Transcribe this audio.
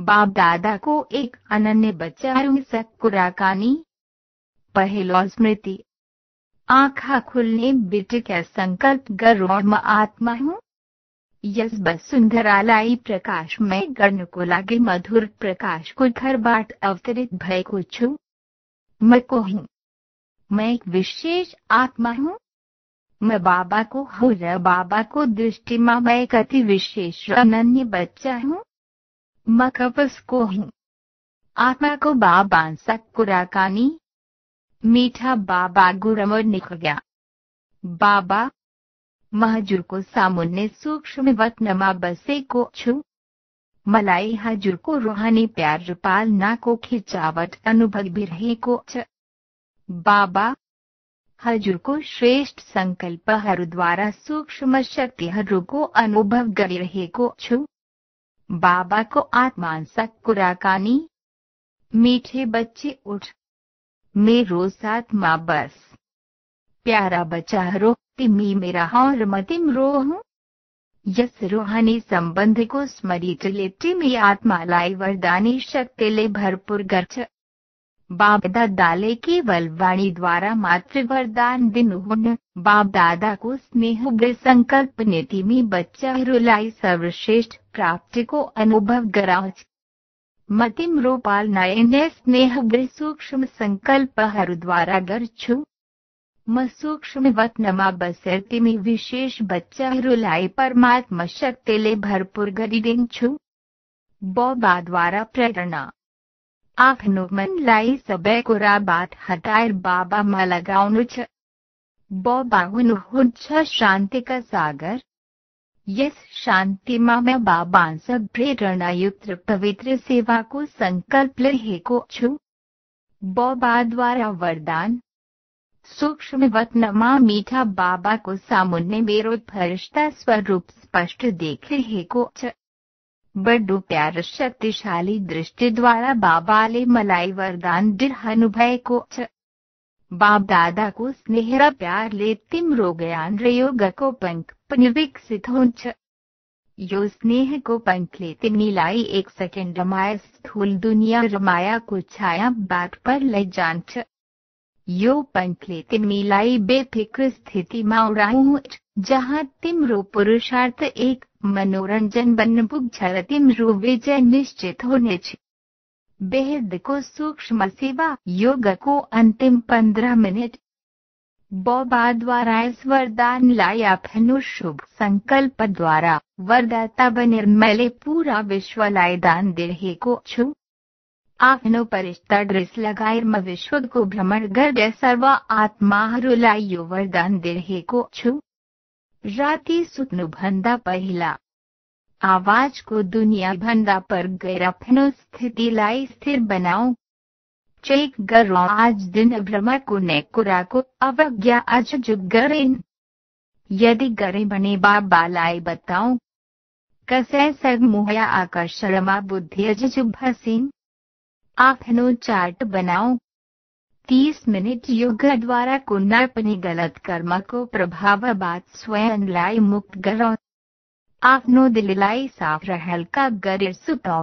बाप दादा को एक अनन्य बच्चा सकुराकानी पहलो स्मृति। आँखा खुलने बिट क्या संकल्प गरुण आत्मा हूँ। यस सुंदरालाई प्रकाश में गण को लागे मधुर प्रकाश को घर बाट अवतरित भय को छू। मैं को हूँ। मैं एक विशेष आत्मा हूँ। मैं बाबा को हो। र बाबा को दृष्टि माँ मैं एक अति विशेष अनन्य बच्चा हूँ। मैं को हूँ आत्मा को बाबा सकुराकानी मीठा बाबा गुरमर निक गया बाबा महजूर को सामुन्ने सूक्ष्म वत नमा बसे को छू मलाई हजूर को रूहानी प्यार रूपाल ना को खिंचावट अनुभव भी रहे को छ बाबा हजूर को श्रेष्ठ संकल्प हरु द्वारा सूक्ष्म शक्ति हरु को अनुभव गरी रहे को छु बाबा को आत्मान सकुराकानी मीठे बच्चे उठ। मेरो साथ माँ बस। प्यारा बच्चा रो तिमी मेरा और मतिम रो हूँ। यस रूहानी संबंध को स्मरित लेती में आत्मा लाई वरदानी शक्ति ले भरपूर गर्च बाप दादा केवल वाणी द्वारा मात्र वरदान दिन हुन। बाप दादा को स्नेह संकल्प नीति में बच्चा रुलाई सर्वश्रेष्ठ। प्राप्ति को अनुभव गराज। मतिम रूपाल नये स्नेह सूक्ष्म संकल्प हर हरुद्वारा गर्छु नमा बसरती में विशेष बच्चा रुलाई परमात्मा शक्ति ले भरपूर गरी गरिदिन्छु बोबा द्वारा प्रेरणा। आख मन लाई सबे कुरा बात हटाएर बाबामा लगाउनु छ। बोबा हुन छ शांति का सागर। यस शान्तिमा मैं बाबा सब प्रेरणायुक्त पवित्र सेवा को संकल्प रहेको छु। बाबा द्वारा वरदान। सूक्ष्म वतनमा मीठा बाबा को सामुन्ने मेरो फरिश्ता स्वरूप स्पष्ट देख रहेको छ। बड्डू प्यार शक्तिशाली दृष्टि द्वारा बाबा ले मलाई वरदान दृढ़ अनुभव को छ। बाप दादा को स्नेहरा प्यार ले तिम रोगयान योग को पंख विकसित हो यो स्नेह को पंख ले तिमनी लाई एक सेकेंड रमाया स्थूल दुनिया रमाया को छाया बाट पर ले छ यो पंख ले तिमनी लाई बेफिक्र स्थिति में उड़ाऊ जहाँ तिमरो पुरुषार्थ एक मनोरंजन बन छतिम रू विजय निश्चित होने छ बेहद को सूक्ष्म सेवा योग को अंतिम पंद्रह मिनट। बौबा द्वारा इस वरदान लाया फनु शुभ संकल्प द्वारा। वरदाता बनिर्मले पूरा विश्व लाए दान दिरहे को छु। आपनो परिष्ठा ड्रेस लगाए म विश्व को भ्रमण कर सर्व आत्मा रुलाइयो वरदान दिरहे को छु। राती सुतनु भंदा पहला। आवाज़ को दुनिया भंदा पर गैरफनो स्थिति लाई स्थिर बनाओ चेक गरो आज दिन भ्रमण को नेकुरा को अवज्ञा आज जुग गरेन। यदि गरे बने बाबा लाई बताओ कसे सग मुहया आकर्षण बुद्धि अजुब हसीन आपनो चार्ट बनाओ तीस मिनट योग द्वारा कुंडा अपनी गलत कर्म को प्रभाव बात स्वयं लाई मुक्त करो। आपनो दिल लाई साफ़ रहल का गरीर सुतो